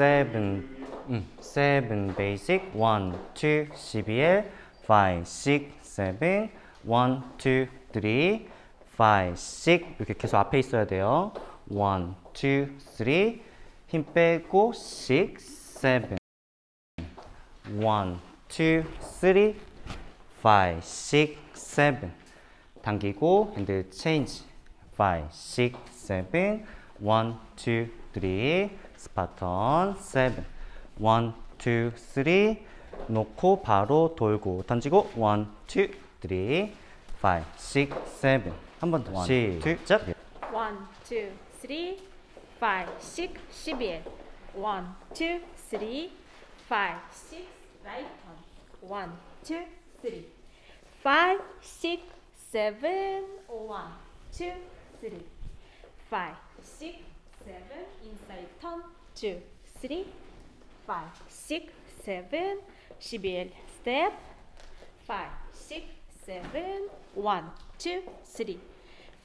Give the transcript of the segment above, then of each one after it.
seven, 음, seven basic, one, two, 12, five, six, seven, one, two, three, five, six 이렇게 계속 앞에 있어야 돼요. 1, 2, 3. 힘 빼고 6, 7. 1, 2, 3, 5, 6, 7. 당기고 핸드 체인지. 5, 6, 7. 1, 2, 3. 스파턴 7. 1, 2, 3. 놓고 바로 돌고 던지고 1, 2, 3, 5, 6, 7. 한번 더. 시작. 1, 2, three, five, six, Shibir. One, two, three, five, six, right hand. One, two, three. Five, six, seven, one, two, inside turn. Two, three, five, six, seven, Shibir. Step. Five, six, seven, one, two, three.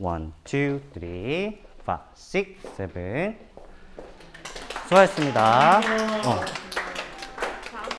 원, 투, 쓰리, 파, 식, 세븐. 수고하셨습니다. 네. 어.